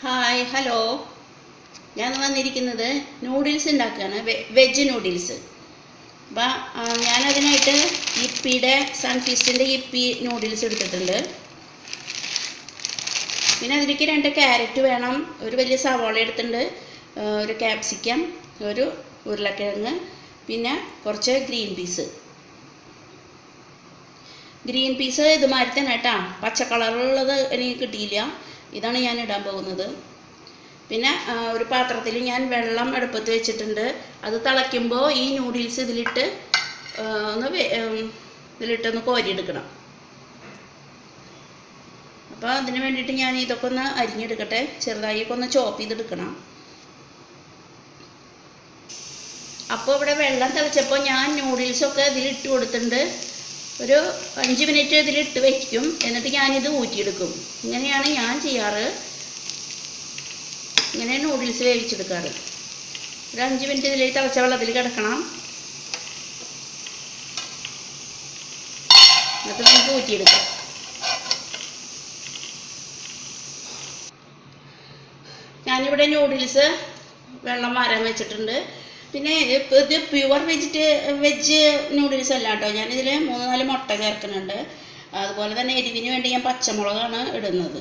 Hi hello ഞാൻ വന്നിരിക്കുന്നത് noodles ഉണ്ടാക്കുകയാണ്. വെജ് നൂഡിൽസ് അപ്പം ഞാനതിനായിട്ട് ഇപ്പിയുടെ സൺഫീസ്റ്റിന്റെ ഇപ്പി നൂഡിൽസ് എടുത്തിട്ടുണ്ട്. പിന്നെ അതിലേക്ക് രണ്ട് ക്യാരറ്റ് വേണം. ഒരു വലിയ സവാള എടുത്തിട്ടുണ്ട്. ഒരു ക്യാപ്സിക്കം ഒരു ഉരുളക്കിഴങ്ങ് പിന്നെ കുറച്ച് ഗ്രീൻ പീസ് ഗ്രീൻ പീസ് ഇതുമാതിരി തന്നെ കേട്ടാ. പച്ച കളറുള്ളത് എനിക്ക് കിട്ടിയില്ല. ഇതാണ് ഞാൻ ഇടാൻ പോകുന്നത്. പിന്നെ ഒരു പാത്രത്തിൽ ഞാൻ വെള്ളം അടുപ്പത്ത് വെച്ചിട്ടുണ്ട്. അത് തിളയ്ക്കുമ്പോൾ ഈ നൂഡിൽസ് ഇതിലിട്ട് ഒന്ന് ഇതിലിട്ടൊന്ന് കോരിയെടുക്കണം. അപ്പോൾ അതിന് വേണ്ടിയിട്ട് ഞാൻ ഇതൊക്കെ ഒന്ന് അരിഞ്ഞെടുക്കട്ടെ. ചെറുതായി ഒക്കെ ഒന്ന് ചോപ്പ് ചെയ്തെടുക്കണം. അപ്പോൾ ഇവിടെ വെള്ളം തിളച്ചപ്പോൾ ഞാൻ നൂഡിൽസൊക്കെ ഇതിലിട്ട് കൊടുത്തിട്ടുണ്ട്. ഒരു അഞ്ച് മിനിറ്റ് ഇതിലിട്ട് വയ്ക്കും എന്നിട്ട് ഞാനിത് ഊറ്റിയെടുക്കും. ഇങ്ങനെയാണ് ഞാൻ ചെയ്യാറ്. ഇങ്ങനെ നൂഡിൽസ് വേവിച്ചെടുക്കാറ്. ഒരു അഞ്ച് മിനിറ്റ് ഇതിൽ തിളച്ച വെള്ളത്തിൽ കിടക്കണം. എന്നിട്ട് നമുക്ക് ഊറ്റിയെടുക്കാം. ഞാനിവിടെ നൂഡിൽസ് വെള്ളം മാറാൻ വെച്ചിട്ടുണ്ട്. പിന്നെ ഇത് പ്യുവർ വെജിറ്റ് വെജ് നൂഡിൽസ് അല്ല കേട്ടോ ഞാനിതിൽ മൂന്ന് നാല് മുട്ട ചേർക്കുന്നുണ്ട്. അതുപോലെ തന്നെ എരിവിന് വേണ്ടി ഞാൻ പച്ചമുളകാണ് ഇടുന്നത്.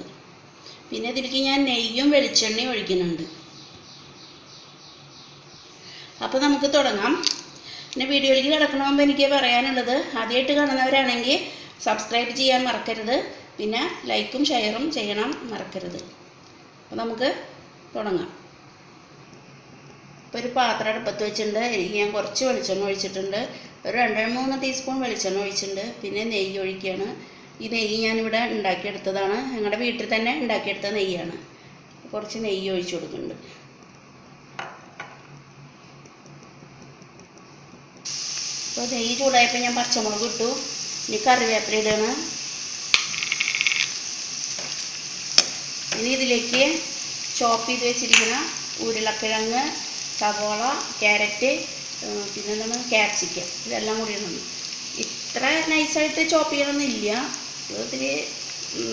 പിന്നെ ഇതിലേക്ക് ഞാൻ നെയ്യും വെളിച്ചെണ്ണയും ഒഴിക്കുന്നുണ്ട്. അപ്പോൾ നമുക്ക് തുടങ്ങാം. പിന്നെ വീഡിയോയിലേക്ക് കിടക്കണ മുമ്പ് എനിക്ക് പറയാനുള്ളത് ആദ്യമായിട്ട് കാണുന്നവരാണെങ്കിൽ സബ്സ്ക്രൈബ് ചെയ്യാൻ മറക്കരുത്. പിന്നെ ലൈക്കും ഷെയറും ചെയ്യണം മറക്കരുത്. അപ്പോൾ നമുക്ക് തുടങ്ങാം. ഇപ്പോൾ ഒരു പാത്രം അടുപ്പത്ത് വെച്ചിട്ടുണ്ട്. എനിക്ക് ഞാൻ കുറച്ച് വെളിച്ചെണ്ണ ഒഴിച്ചിട്ടുണ്ട്. ഒരു രണ്ട് മൂന്ന് ടീസ്പൂൺ വെളിച്ചെണ്ണ ഒഴിച്ചിട്ടുണ്ട്. പിന്നെ നെയ്യ് ഒഴിക്കുകയാണ് ഈ നെയ്യ് ഞാനിവിടെ ഉണ്ടാക്കിയെടുത്തതാണ്. ഞങ്ങളുടെ വീട്ടിൽ തന്നെ ഉണ്ടാക്കിയെടുത്ത നെയ്യാണ്. കുറച്ച് നെയ്യ് ഒഴിച്ചു കൊടുക്കുന്നുണ്ട്. അപ്പോൾ നെയ്യ് ചൂടായപ്പോൾ ഞാൻ പച്ചമുളക് ഇട്ടു. ഇനി കറിവേപ്പില ഇടുകയാണ് ഇനി ഇതിലേക്ക് ചോപ്പ് ചെയ്ത് വെച്ചിരിക്കുന്ന ഉരുളക്കിഴങ്ങ് സവോള ക്യാരറ്റ് പിന്നെ നമ്മൾ ക്യാപ്സിക്കം. ഇതെല്ലാം കൂടി ഇടണം. ഇത്ര നൈസായിട്ട് ചോപ്പ് ചെയ്യണമെന്നില്ല ഇതിൽ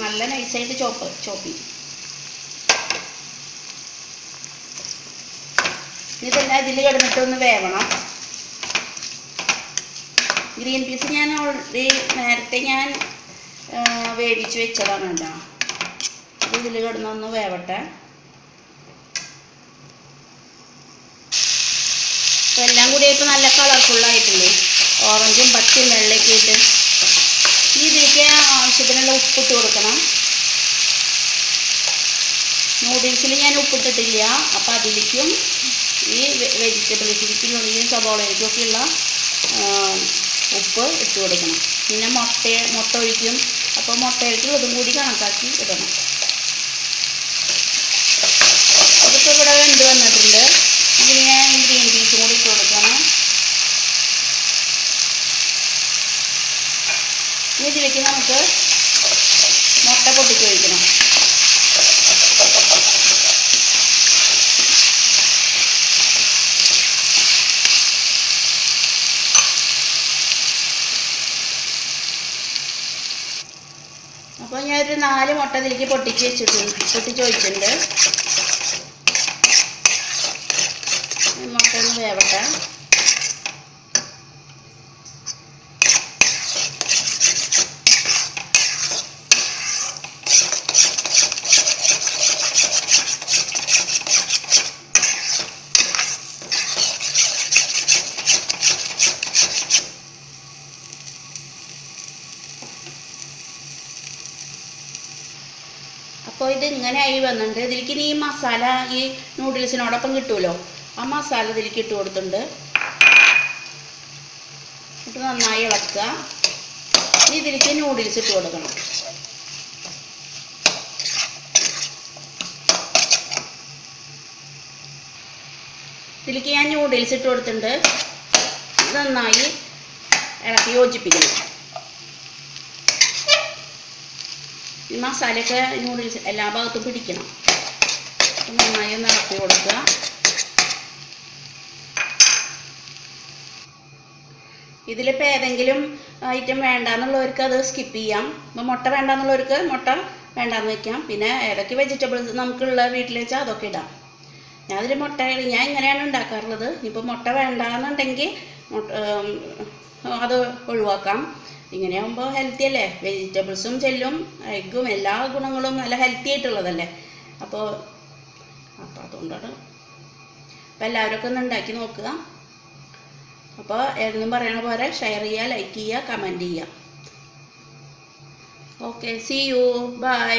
നല്ല നൈസായിട്ട് ചോപ്പ് ചോപ്പ് ചെയ്യും. ഇതെല്ലാം ഇതിൽ കിടന്നിട്ടൊന്ന് വേവണം. ഗ്രീൻ പീസ് ഞാൻ ഓൾറെഡി നേരത്തെ ഞാൻ വേവിച്ച് വെച്ചതാണ് കേട്ടോ. ഇത് ഇതിൽ കിടന്നൊന്ന് വേവട്ടെ. അപ്പോൾ എല്ലാം കൂടി ഇപ്പോൾ നല്ല കളർഫുള്ളായിട്ടില്ലേ ഓറഞ്ചും പച്ചയും വെള്ളയൊക്കെ ഇട്ട് ഇനി ഇതിലേക്ക് ആവശ്യത്തിനുള്ള ഉപ്പിട്ട് കൊടുക്കണം. നൂഡിൽസിൽ ഞാൻ ഉപ്പിട്ടിട്ടില്ല. അപ്പോൾ അതിലേക്കും ഈ വെജിറ്റബിൾസിലേക്കും ഉള്ളിലും സബോളയിലേക്കും ഒക്കെയുള്ള ഉപ്പ് ഇട്ട് കൊടുക്കണം. പിന്നെ മുട്ട മുട്ട ഒഴിക്കും. അപ്പോൾ മുട്ടയിലേക്ക് ഇതും കൂടി കണക്കാക്കി ഇടണം ഇതിപ്പോൾ ഇവിടെ വെന്ത് വന്നിട്ടുണ്ട് ഇതിന് ഞാൻ ഗ്രീൻ പീസും കൂടി ഇട്ട് കൊടുക്കണം ഇനി ഇതിലേക്ക് നമുക്ക് മുട്ട പൊട്ടിച്ച് ഒഴിക്കണം. അപ്പോൾ ഞാനൊരു നാല് മുട്ട ഇതിലേക്ക് പൊട്ടിച്ച് വെച്ചിട്ടുണ്ട്. പൊട്ടിച്ച് ഒഴിച്ചിട്ടുണ്ട്. മുട്ട ഒന്ന് വേവട്ടെ. അപ്പോൾ ഇത് ഇങ്ങനെ ആയി വന്നിട്ടുണ്ട്. ഇതിലേക്ക് ഇനി ഈ മസാല ഈ നൂഡിൽസിനോടൊപ്പം കിട്ടുമല്ലോ ആ മസാല ഇതിലേക്ക് ഇട്ട് കൊടുത്തിട്ടുണ്ട്. ഇട്ട് നന്നായി ഇളക്കുക. ഇനി ഇതിലേക്ക് നൂഡിൽസ് ഇട്ട് കൊടുക്കണം. ഇതിലേക്ക് ഞാൻ നൂഡിൽസ് ഇട്ട് കൊടുത്തിട്ടുണ്ട്. നന്നായി ഇളക്കി യോജിപ്പിക്കണം. ഈ മസാലയൊക്കെ ന്യൂഡിൽസ് എല്ലാ ഭാഗത്തും പിടിക്കണം. നന്നായി ഒന്ന് ഇളക്കി കൊടുക്കുക. ഇതിലിപ്പോൾ ഏതെങ്കിലും ഐറ്റം വേണ്ടാന്നുള്ളവർക്ക് അത് സ്കിപ്പ് ചെയ്യാം. ഇപ്പം മുട്ട വേണ്ടാന്നുള്ളവർക്ക് മുട്ട വേണ്ടാന്ന് വെക്കാം. പിന്നെ ഏതൊക്കെ വെജിറ്റബിൾസ് നമുക്കുള്ള വീട്ടിൽ വെച്ചാൽ അതൊക്കെ ഇടാം. ഞാൻ അതിൽ മുട്ട ഞാൻ ഇങ്ങനെയാണ് ഉണ്ടാക്കാറുള്ളത്. ഇപ്പോൾ മുട്ട വേണ്ടാന്നുണ്ടെങ്കിൽ അത് ഒഴിവാക്കാം. ഇങ്ങനെയാകുമ്പോൾ ഹെൽത്തി അല്ലേ? വെജിറ്റബിൾസും ചെല്ലും എഗ്ഗും എല്ലാ ഗുണങ്ങളും നല്ല ഹെൽത്തി ആയിട്ടുള്ളതല്ലേ? അപ്പോൾ അപ്പോൾ അതുകൊണ്ടാണ് അപ്പോൾ എല്ലാവരൊക്കെ ഒന്ന് ഉണ്ടാക്കി നോക്കുക. അപ്പോൾ എന്നും പറയണ പോലെ ഷെയർ ചെയ്യുക ലൈക്ക് ചെയ്യുക കമന്റ് ചെയ്യുക. Okay C U by